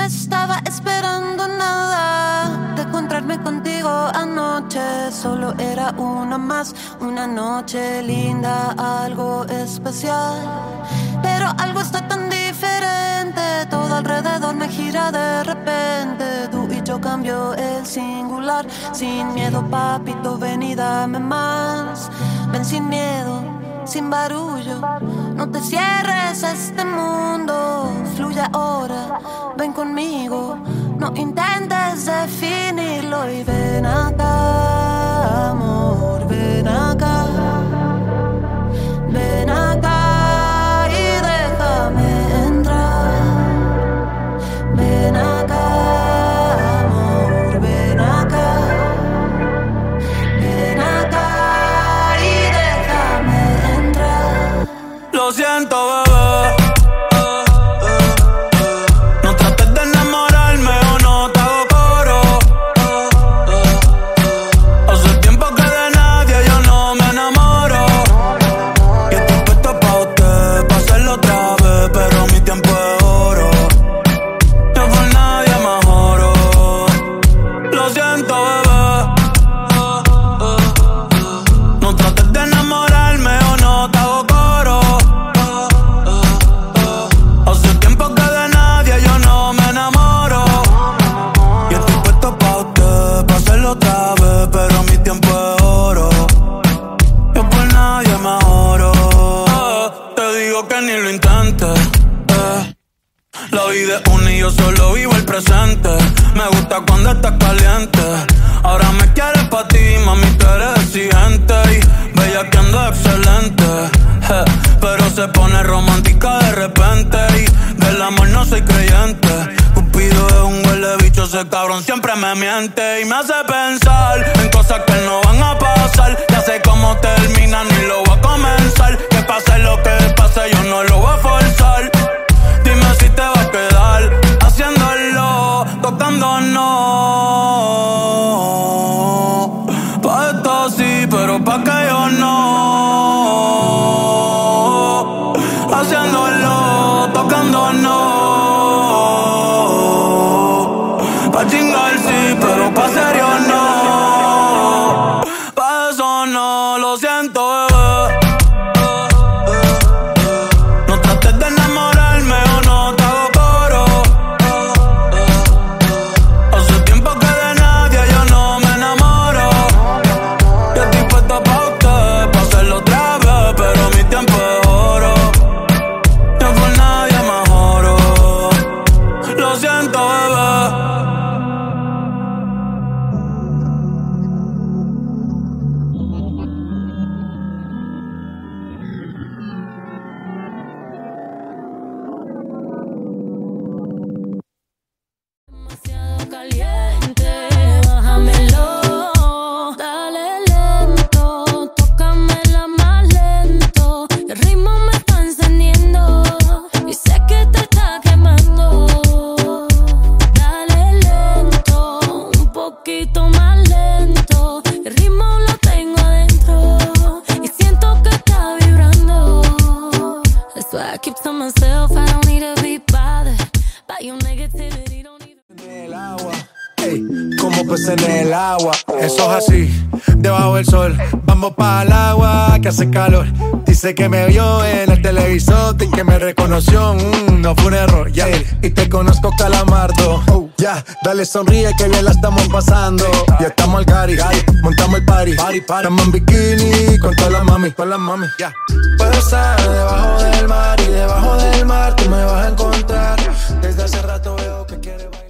estaba esperando nada de encontrarme contigo anoche. Solo era una más, una noche linda, algo especial. Pero algo está tan diferente, todo alrededor me gira de repente. Tú y yo cambio el singular, sin miedo, papito, ven y dame más. Ven sin miedo sin barullo. No te cierres a este mundo, fluye ahora, ven conmigo. No intentes definirlo y ven acá, amor, ven acá. Siento, bebé. Lo intentes. eh. La vida es una y yo solo vivo el presente. Me gusta cuando estás caliente. Ahora me quieres pa' ti, mami, tú eres exigente. Y bella que ando excelente. Pero se pone romántica de repente. Y del amor no soy creyente. Cupido es un huele bicho, ese cabrón siempre me miente. Y me hace pensar en cosas que no van a pasar. Ya sé cómo termina, ni lo voy a comenzar. Que pase lo que pase, yo tocando no. Pues en el agua. Eso es así, debajo del sol. Vamos para el agua que hace calor. Dice que me vio en el televisor y que me reconoció. mm, no fue un error, ya. Y te conozco, calamardo. Oh, ya, dale sonríe que bien la estamos pasando. Ya estamos al cari, montamos el party. party, party. Estamos en bikini con todas las mami, con las mami, ya. Puedo estar debajo del mar y debajo del mar tú me vas a encontrar. Desde hace rato veo que quieres.